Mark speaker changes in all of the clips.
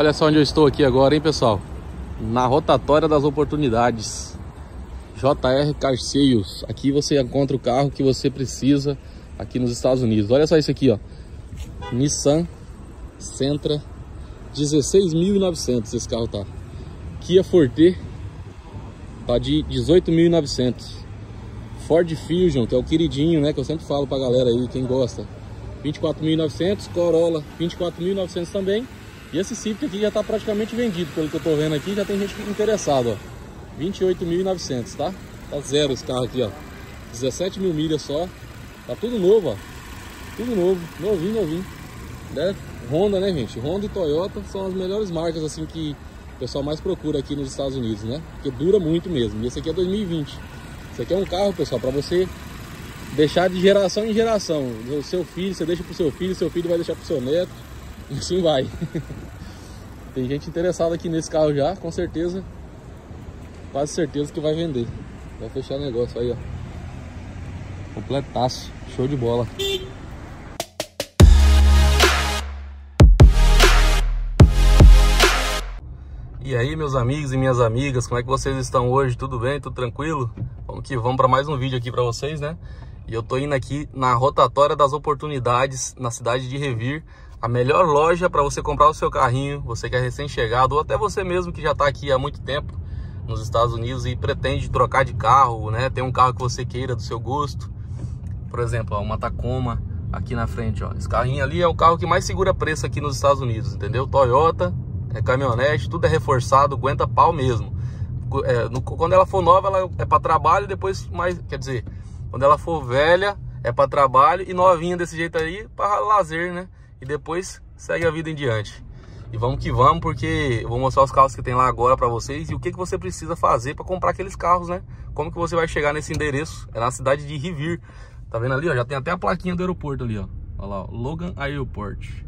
Speaker 1: Olha só onde eu estou aqui agora, hein, pessoal? Na rotatória das oportunidades. JR Carceios. Aqui você encontra o carro que você precisa aqui nos Estados Unidos. Olha só isso aqui, ó. Nissan Sentra 16.900 esse carro tá. Kia Forte tá de 18.900. Ford Fusion, que é o queridinho, né, que eu sempre falo pra galera aí, quem gosta. 24.900, Corolla 24.900 também. E esse Civic aqui já está praticamente vendido, pelo que eu estou vendo aqui, já tem gente interessada, ó. 28.900, tá? Tá zero esse carro aqui, ó. 17 mil milhas só. Tá tudo novo, ó. Tudo novo, novinho, novinho. Né? Honda, né, gente? Honda e Toyota são as melhores marcas, assim, que o pessoal mais procura aqui nos Estados Unidos, né? Porque dura muito mesmo. E esse aqui é 2020. Esse aqui é um carro, pessoal, para você deixar de geração em geração. O seu filho, você deixa pro seu filho, seu filho vai deixar pro seu neto. E assim vai. Tem gente interessada aqui nesse carro já, com certeza. Quase certeza que vai vender. Vai fechar o negócio aí, ó. Completaço. Show de bola. E aí, meus amigos e minhas amigas, como é que vocês estão hoje? Tudo bem? Tudo tranquilo? Vamos que vamos para mais um vídeo aqui para vocês, né? E eu tô indo aqui na rotatória das oportunidades na cidade de Revir, a melhor loja para você comprar o seu carrinho, você que é recém-chegado, ou até você mesmo que já está aqui há muito tempo nos Estados Unidos e pretende trocar de carro, né? Tem um carro que você queira do seu gosto. Por exemplo, uma Tacoma aqui na frente, ó. Esse carrinho ali é o carro que mais segura preço aqui nos Estados Unidos, entendeu? Toyota, é caminhonete, tudo é reforçado, aguenta pau mesmo. É, no, quando ela for nova, ela é para trabalho, depois mais, quer dizer, quando ela for velha, é para trabalho e novinha desse jeito aí para lazer, né? E depois segue a vida em diante. E vamos que vamos, porque eu vou mostrar os carros que tem lá agora para vocês e o que, que você precisa fazer para comprar aqueles carros, né? Como que você vai chegar nesse endereço? É na cidade de Rivir. Tá vendo ali, ó? Já tem até a plaquinha do aeroporto ali, ó. Olha lá, ó, Logan Airport.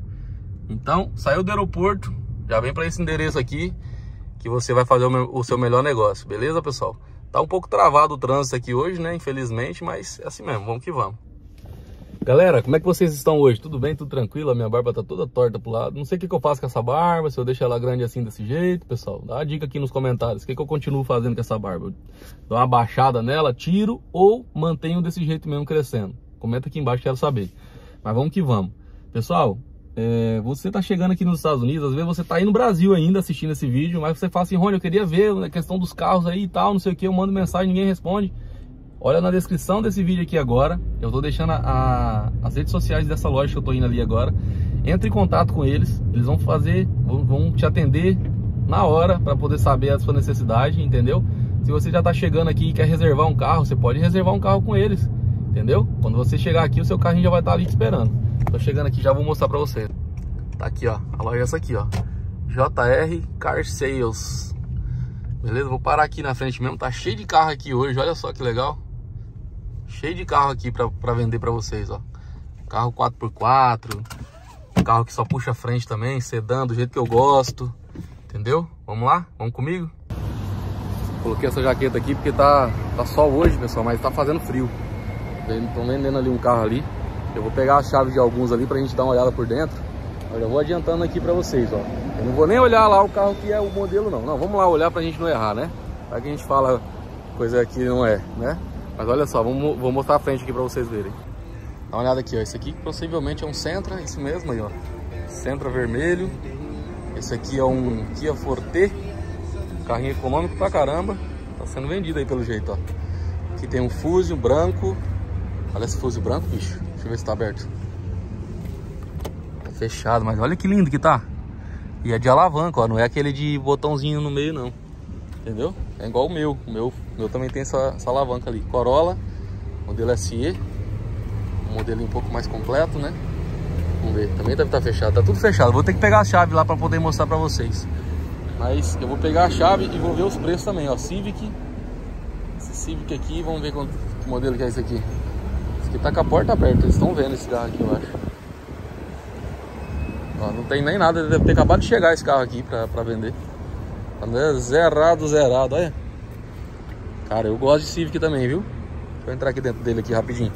Speaker 1: Então, saiu do aeroporto, já vem para esse endereço aqui que você vai fazer o, o seu melhor negócio, beleza, pessoal? Tá um pouco travado o trânsito aqui hoje, né? Infelizmente, mas é assim mesmo, vamos que vamos. Galera, como é que vocês estão hoje? Tudo bem? Tudo tranquilo? A minha barba tá toda torta pro lado. Não sei o que, que eu faço com essa barba, se eu deixo ela grande assim desse jeito, pessoal. Dá uma dica aqui nos comentários. O que, que eu continuo fazendo com essa barba? Eu dou uma baixada nela, tiro ou mantenho desse jeito mesmo crescendo? Comenta aqui embaixo, quero saber. Mas vamos que vamos. Pessoal, é, você tá chegando aqui nos Estados Unidos, às vezes você tá aí no Brasil ainda assistindo esse vídeo, mas você fala assim, Rony, eu queria ver a questão dos carros aí e tal, não sei o que, eu mando mensagem, ninguém responde. Olha na descrição desse vídeo aqui agora, eu estou deixando a, a, as redes sociais dessa loja que eu estou indo ali agora. Entre em contato com eles, eles vão fazer, vão, vão te atender na hora para poder saber a sua necessidade, entendeu? Se você já está chegando aqui e quer reservar um carro, você pode reservar um carro com eles, entendeu? Quando você chegar aqui, o seu carrinho já vai estar tá ali te esperando. Tô chegando aqui, já vou mostrar para você. Tá aqui, ó, a loja é essa aqui, ó. JR Car Sales. Beleza? Vou parar aqui na frente mesmo, tá cheio de carro aqui hoje, olha só que legal. Cheio de carro aqui para vender para vocês, ó. Carro 4x4, carro que só puxa frente também, sedã do jeito que eu gosto, entendeu? Vamos lá? Vamos comigo? Coloquei essa jaqueta aqui porque tá, tá sol hoje, pessoal, mas tá fazendo frio. Estão vendendo ali um carro ali. Eu vou pegar a chave de alguns ali pra gente dar uma olhada por dentro. Eu vou adiantando aqui pra vocês, ó. Eu não vou nem olhar lá o carro que é o modelo, não. Não, vamos lá olhar pra gente não errar, né? Para que a gente fala coisa que não é, né? Mas olha só, vamos, vou mostrar a frente aqui pra vocês verem. Dá uma olhada aqui, ó. Esse aqui possivelmente é um Sentra, isso mesmo aí, ó. Sentra vermelho. Esse aqui é um Kia Forte. Carrinho econômico pra caramba. Tá sendo vendido aí pelo jeito, ó. Aqui tem um Fusion branco. Olha esse Fusion branco, bicho. Deixa eu ver se tá aberto. Tá fechado, mas olha que lindo que tá. E é de alavanca, ó. Não é aquele de botãozinho no meio, não. Entendeu? É igual o meu. O meu, meu também tem essa, essa alavanca ali. Corolla, modelo SE. Um modelo um pouco mais completo, né? Vamos ver. Também deve estar tá fechado. Tá tudo fechado. Vou ter que pegar a chave lá para poder mostrar para vocês. Mas eu vou pegar a chave e vou ver os preços também, ó. Civic. Esse Civic aqui, vamos ver quanto, que modelo que é esse aqui. Esse aqui tá com a porta aberta. Eles estão vendo esse carro aqui, eu acho. Ó, não tem nem nada. Deve ter acabado de chegar esse carro aqui para vender. Tá zerado, zerado, olha. Cara, eu gosto de Civic também, viu? Deixa eu entrar aqui dentro dele aqui rapidinho.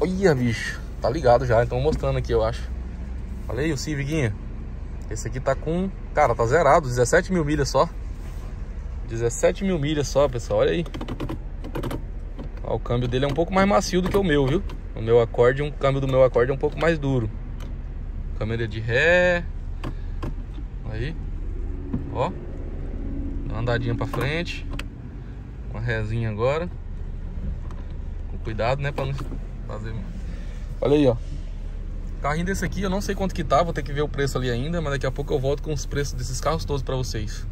Speaker 1: Olha, bicho. Tá ligado já, então mostrando aqui, eu acho. Olha aí o Civicinha. Esse aqui tá com... Cara, tá zerado, 17 mil milhas só. 17 mil milhas só, pessoal, olha aí. Ó, o câmbio dele é um pouco mais macio do que o meu, viu? O meu acorde, o câmbio do meu acorde é um pouco mais duro. Câmera de ré. Aí. Ó. Dá uma andadinha pra frente. Uma rézinha agora. Com cuidado, né? Pra não fazer... Olha aí, ó. Carrinho desse aqui, eu não sei quanto que tá, vou ter que ver o preço ali ainda, mas daqui a pouco eu volto com os preços desses carros todos pra vocês.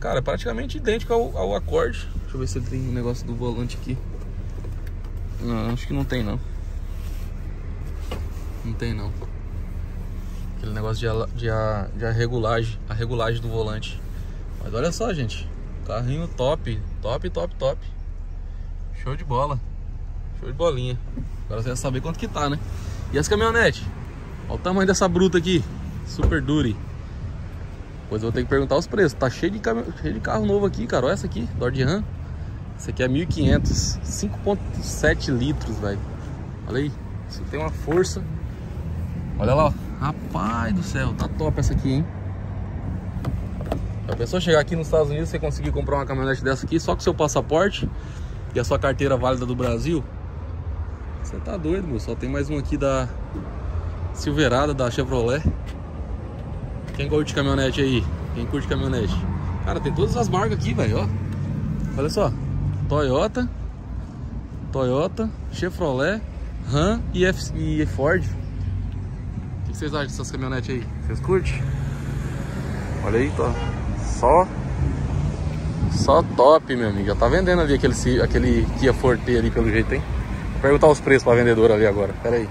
Speaker 1: Cara, é praticamente idêntico ao, ao acorde. Deixa eu ver se tem um negócio do volante aqui. Não, acho que não tem não. Não tem não. Aquele negócio de, de, de a regulagem, a regulagem do volante. Mas olha só, gente. Carrinho top, top, top, top. Show de bola. Show de bolinha. Agora você vai saber quanto que tá, né? E as caminhonetes? Olha o tamanho dessa bruta aqui. Super dure. Pois eu vou ter que perguntar os preços. Tá cheio de, cam... cheio de carro novo aqui, cara. Olha essa aqui, Dodge Ram. Esse aqui é 1.500. 5.7 litros, velho. Olha aí. Isso tem uma força. Olha lá, ó. Rapaz do céu, tá top essa aqui, hein? Pessoa chegar aqui nos Estados Unidos, você conseguir comprar uma caminhonete dessa aqui só com seu passaporte e a sua carteira válida do Brasil. Você tá doido, meu. Só tem mais um aqui da Silverada da Chevrolet. Quem curte caminhonete aí? Quem curte caminhonete? Cara, tem todas as marcas aqui, velho, ó. Olha só. Toyota, Toyota, Chevrolet, Ram e, F e Ford. O que vocês acham dessas caminhonetes aí? Vocês curtem? Olha aí, tô. Só só top, meu amigo. Tá vendendo ali aquele, aquele Kia Forte ali pelo jeito, hein? Vou perguntar os preços pra vendedora ali agora. Pera aí.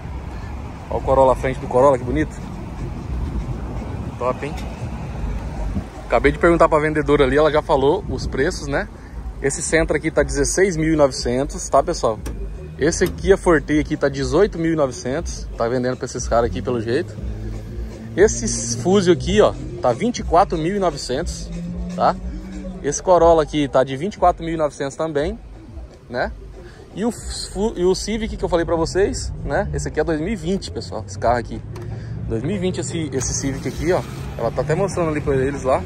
Speaker 1: Olha o Corolla à frente do Corolla, que bonito. Top, hein? Acabei de perguntar pra vendedora ali, ela já falou os preços, né? Esse centro aqui tá 16.900, tá, pessoal? Esse aqui, a Forte aqui, tá 18.900. Tá vendendo pra esses caras aqui, pelo jeito. Esse Fusio aqui, ó, tá 24.900, tá? Esse Corolla aqui tá de 24.900 também, né? E o, e o Civic que eu falei pra vocês, né? Esse aqui é 2020, pessoal, esse carro aqui. 2020 esse, esse Civic aqui, ó. Ela tá até mostrando ali pra eles lá.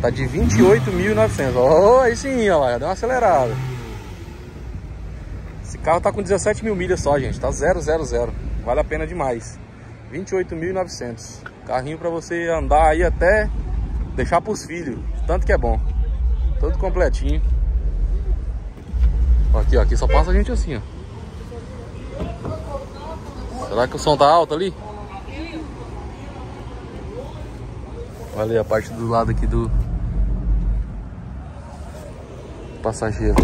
Speaker 1: Tá de 28.900. Oh, aí sim, ó lá, deu uma acelerada. Esse carro tá com 17 mil milhas só, gente. Tá 000. Vale a pena demais. 28.900. Carrinho pra você andar aí até deixar pros filhos. Tanto que é bom. Todo completinho. Aqui, ó, aqui só passa a gente assim, ó. Será que o som tá alto ali? Olha a parte do lado aqui do passageiro.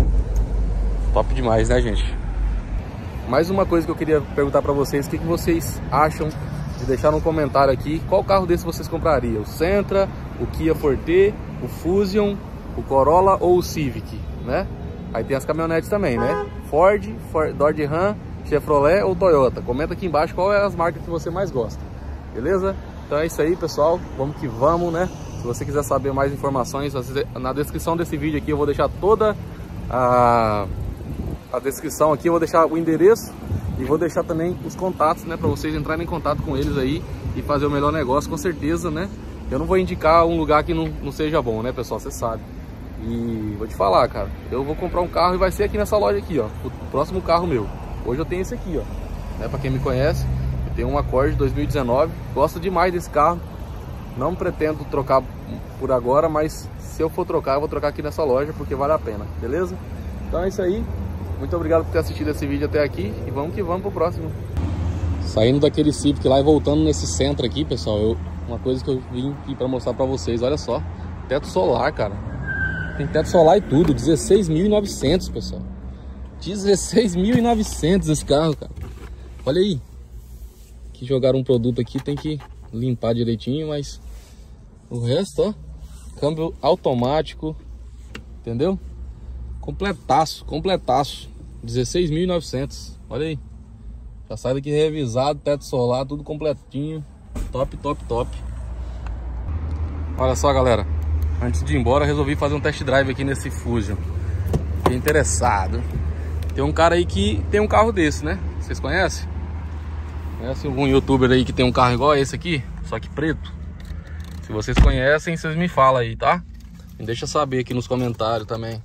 Speaker 1: Top demais, né, gente? Mais uma coisa que eu queria perguntar pra vocês, o que, que vocês acham de deixar no comentário aqui qual carro desse vocês comprariam? O Sentra, o Kia Forte, o Fusion, o Corolla ou o Civic, né? Aí tem as caminhonetes também, né? Ford, Ford Dodge Ram, Chevrolet ou Toyota. Comenta aqui embaixo qual é as marcas que você mais gosta. Beleza? Então é isso aí, pessoal. Vamos que vamos, né? Se você quiser saber mais informações, na descrição desse vídeo aqui eu vou deixar toda a, a descrição aqui. Eu vou deixar o endereço e vou deixar também os contatos, né? Para vocês entrarem em contato com eles aí e fazer o melhor negócio, com certeza, né? Eu não vou indicar um lugar que não, não seja bom, né, pessoal? Você sabe. E vou te falar, cara, eu vou comprar um carro e vai ser aqui nessa loja aqui, ó. O próximo carro meu. Hoje eu tenho esse aqui, ó. Né, pra quem me conhece, eu tenho um Accord 2019. Gosto demais desse carro. Não pretendo trocar por agora, mas se eu for trocar, eu vou trocar aqui nessa loja porque vale a pena, beleza? Então é isso aí. Muito obrigado por ter assistido esse vídeo até aqui e vamos que vamos pro próximo. Saindo daquele Civic lá e voltando nesse centro aqui, pessoal, eu, uma coisa que eu vim aqui para mostrar para vocês, olha só, teto solar, cara. Tem teto solar e tudo, 16.900, pessoal. 16.900 esse carro, cara. Olha aí. Que jogaram um produto aqui, tem que limpar direitinho, mas o resto, ó. Câmbio automático, entendeu? Completaço, completaço. 16.900. Olha aí. Já sai daqui revisado, teto solar, tudo completinho. Top, top, top. Olha só, galera. Antes de ir embora, resolvi fazer um test drive aqui nesse Fusion. Fiquei interessado. Tem um cara aí que tem um carro desse, né? Vocês conhecem? Conhece algum youtuber aí que tem um carro igual esse aqui? Só que preto? Se vocês conhecem, vocês me falam aí, tá? Me deixa saber aqui nos comentários também.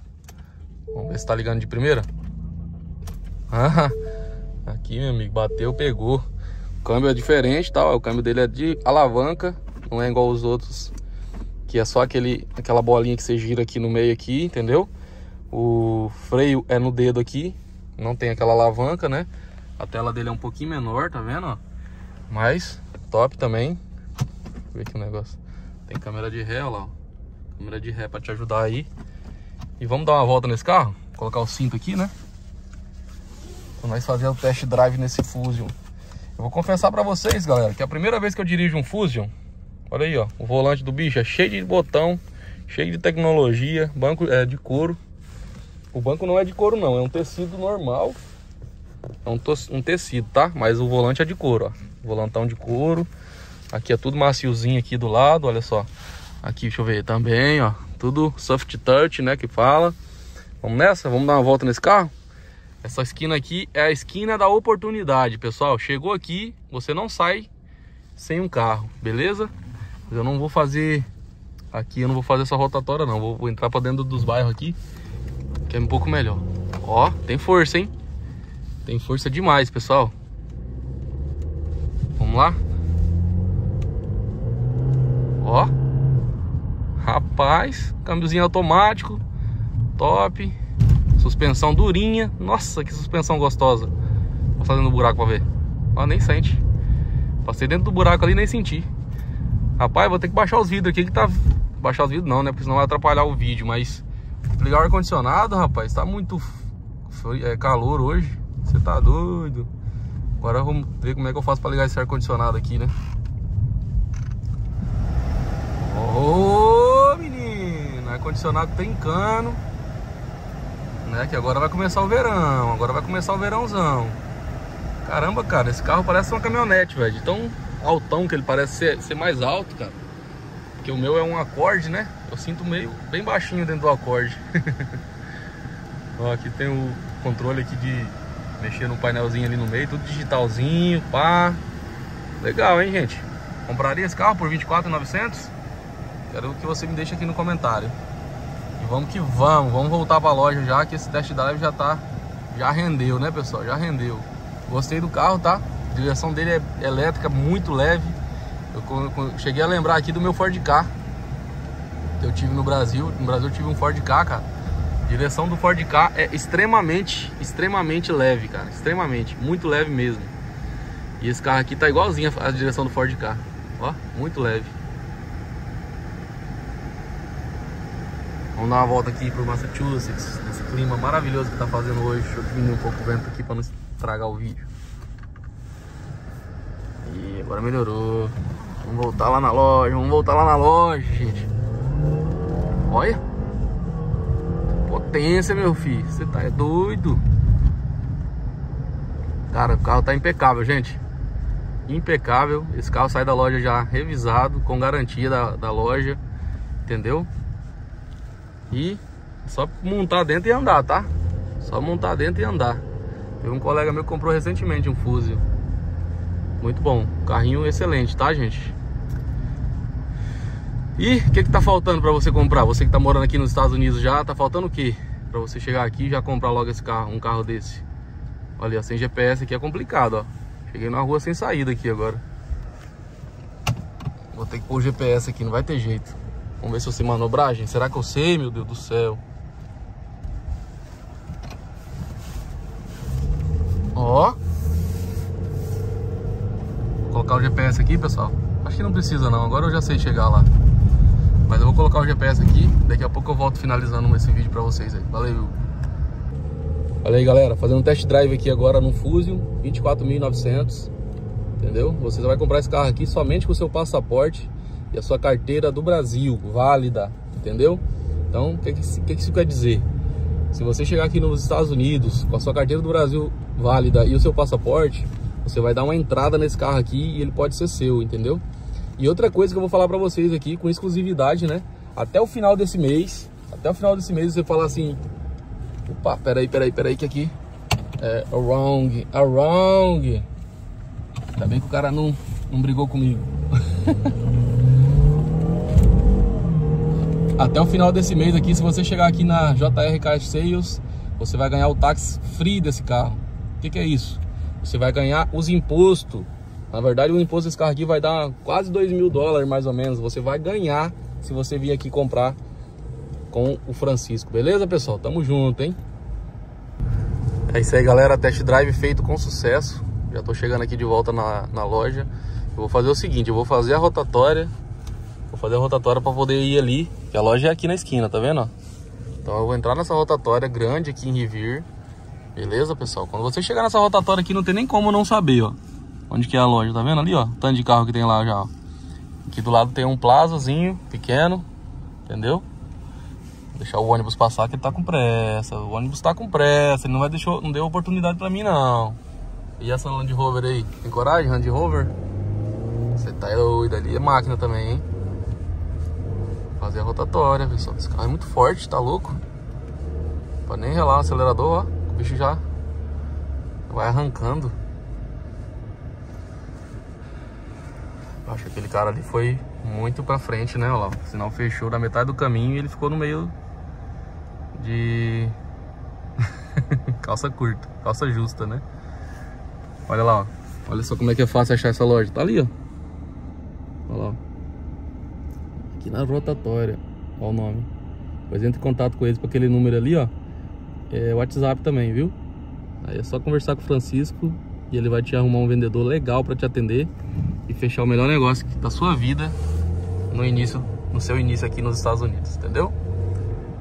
Speaker 1: Vamos ver se tá ligando de primeira. Ah, aqui, meu amigo, bateu, pegou. O câmbio é diferente, tá? O câmbio dele é de alavanca, não é igual os outros, que é só aquele, aquela bolinha que você gira aqui no meio aqui, entendeu? O freio é no dedo aqui, não tem aquela alavanca, né? A tela dele é um pouquinho menor, tá vendo? Mas top também. Deixa eu ver aqui o negócio. Tem câmera de ré, ó lá. Câmera de ré pra te ajudar aí. E vamos dar uma volta nesse carro? Colocar o cinto aqui, né? Pra nós fazer o test drive nesse Fusion. Eu vou confessar pra vocês, galera, que a primeira vez que eu dirijo um Fusion, olha aí, ó, o volante do bicho é cheio de botão, cheio de tecnologia, banco é de couro. O banco não é de couro não, é um tecido normal. É um, um tecido, tá? Mas o volante é de couro, ó. Volantão de couro. Aqui é tudo maciozinho aqui do lado, olha só. Aqui, deixa eu ver, também, ó. Tudo soft touch, né, que fala. Vamos nessa? Vamos dar uma volta nesse carro? Essa esquina aqui é a esquina da oportunidade, pessoal. Chegou aqui, você não sai sem um carro, beleza? Eu não vou fazer aqui, eu não vou fazer essa rotatória não. Vou, vou entrar para dentro dos bairros aqui, que é um pouco melhor. Ó, tem força, hein? Tem força demais, pessoal. Vamos lá? Ó. Rapaz, câmbiozinho automático. Top. Suspensão durinha. Nossa, que suspensão gostosa. Vou fazendo buraco pra ver. Ó, nem sente. Passei dentro do buraco ali e nem senti. Rapaz, vou ter que baixar os vidros aqui que tá... Baixar os vidros não, né? Porque senão vai atrapalhar o vídeo. Mas ligar o ar-condicionado, rapaz, tá muito é, calor hoje. Você tá doido. Agora vamos ver como é que eu faço pra ligar esse ar-condicionado aqui, né? Oh, tem cano né? Que agora vai começar o verão, agora vai começar o verãozão. Caramba, cara, esse carro parece uma caminhonete, velho. De tão altão que ele parece ser, ser mais alto, cara. Porque o meu é um acorde, né? Eu sinto meio bem baixinho dentro do acorde. Ó, aqui tem o controle aqui de mexer no painelzinho ali no meio, tudo digitalzinho, pá. Legal, hein, gente? Compraria esse carro por 24.900? Quero que você me deixe aqui no comentário. Vamos que vamos, vamos voltar pra loja já, que esse test drive já tá, já rendeu, né pessoal, já rendeu. Gostei do carro, tá? A direção dele é elétrica, muito leve. Eu cheguei a lembrar aqui do meu Ford K, que eu tive no Brasil. No Brasil eu tive um Ford K, cara. A direção do Ford K é extremamente, extremamente leve, cara. Extremamente, muito leve mesmo. E esse carro aqui tá igualzinho a direção do Ford K. Ó, muito leve. Vamos dar uma volta aqui por Massachusetts, nesse clima maravilhoso que tá fazendo hoje. Deixa eu diminuir um pouco o vento aqui para não estragar o vídeo. E agora melhorou. Vamos voltar lá na loja, vamos voltar lá na loja, gente. Olha. Potência, meu filho. Você tá é doido. Cara, o carro tá impecável, gente. Impecável. Esse carro sai da loja já revisado, com garantia da, da loja. Entendeu? E só montar dentro e andar, tá? Só montar dentro e andar. Teve um colega meu que comprou recentemente um Fusio. Muito bom. Carrinho excelente, tá, gente? E o que que tá faltando para você comprar? Você que tá morando aqui nos Estados Unidos já, tá faltando o que? Para você chegar aqui e já comprar logo esse carro, um carro desse. Olha, sem GPS aqui é complicado, ó. Cheguei na rua sem saída aqui agora. Vou ter que pôr o GPS aqui, não vai ter jeito. Vamos ver se eu sei manobragem. Será que eu sei, meu Deus do céu? Ó. Vou colocar o GPS aqui, pessoal. Acho que não precisa não. Agora eu já sei chegar lá. Mas eu vou colocar o GPS aqui. Daqui a pouco eu volto finalizando esse vídeo pra vocês aí. Valeu. Olha aí, galera. Fazendo um test drive aqui agora no Fusion. 24.900. Entendeu? Você vai comprar esse carro aqui somente com o seu passaporte e a sua carteira do Brasil, válida, entendeu? Então, o que, que, isso quer dizer? Se você chegar aqui nos Estados Unidos com a sua carteira do Brasil válida e o seu passaporte, você vai dar uma entrada nesse carro aqui e ele pode ser seu, entendeu? E outra coisa que eu vou falar pra vocês aqui, com exclusividade, né? Até o final desse mês, até o final desse mês você fala assim... Opa, peraí, peraí, peraí, que aqui... É, wrong, wrong. Ainda bem que o cara não, não brigou comigo. até o final desse mês aqui, se você chegar aqui na JR Car Sales, você vai ganhar o táxi free desse carro. O que, que é isso? Você vai ganhar os impostos. Na verdade, o imposto desse carro aqui vai dar quase 2 mil dólares, mais ou menos. Você vai ganhar se você vir aqui comprar com o Francisco. Beleza, pessoal? Tamo junto, hein? É isso aí, galera. Test drive feito com sucesso. Já tô chegando aqui de volta na, na loja. Eu vou fazer o seguinte, eu vou fazer a rotatória. Vou fazer a rotatória para poder ir ali, que a loja é aqui na esquina, tá vendo? Então eu vou entrar nessa rotatória grande aqui em Rivir. Beleza, pessoal? Quando você chegar nessa rotatória aqui, não tem nem como não saber, ó. Onde que é a loja, tá vendo ali, ó? O tanto de carro que tem lá já, ó. Aqui do lado tem um plazazinho pequeno, entendeu? Vou deixar o ônibus passar que ele tá com pressa. O ônibus tá com pressa, ele não vai deixar, não deu oportunidade pra mim não. E essa Land Rover aí? Tem coragem, Land Rover? Você tá doido ali, é máquina também, hein? Fazer a rotatória, pessoal. Esse carro é muito forte, tá louco? Pode nem relar o acelerador, ó. O bicho já vai arrancando. Acho que aquele cara ali foi muito pra frente, né? Lá, o sinal fechou na metade do caminho e ele ficou no meio de calça curta, calça justa, né? Olha lá, ó. Olha só como é que é fácil achar essa loja. Tá ali, ó. Olha lá. Aqui na rotatória. Olha o nome. Depois entre em contato com eles com aquele número ali, ó. É WhatsApp também, viu? Aí é só conversar com o Francisco e ele vai te arrumar um vendedor legal para te atender e fechar o melhor negócio da sua vida no início, no seu início aqui nos Estados Unidos, entendeu?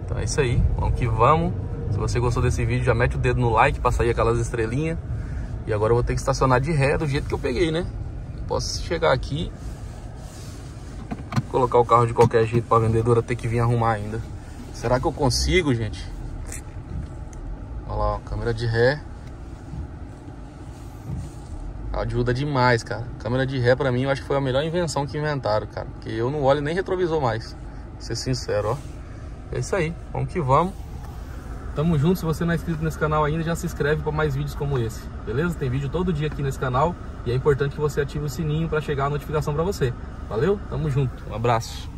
Speaker 1: Então é isso aí, vamos que vamos. Se você gostou desse vídeo, já mete o dedo no like para sair aquelas estrelinhas. E agora eu vou ter que estacionar de ré do jeito que eu peguei, né? Posso chegar aqui, colocar o carro de qualquer jeito para vendedora ter que vir arrumar ainda. Será que eu consigo, gente? Olha lá, ó, câmera de ré. Ajuda demais, cara. Câmera de ré pra mim eu acho que foi a melhor invenção que inventaram, cara. Porque eu não olho nem retrovisor mais. Pra ser sincero, ó. É isso aí. Vamos que vamos. Tamo junto. Se você não é inscrito nesse canal ainda, já se inscreve para mais vídeos como esse. Beleza? Tem vídeo todo dia aqui nesse canal. E é importante que você ative o sininho para chegar a notificação para você. Valeu? Tamo junto. Um abraço.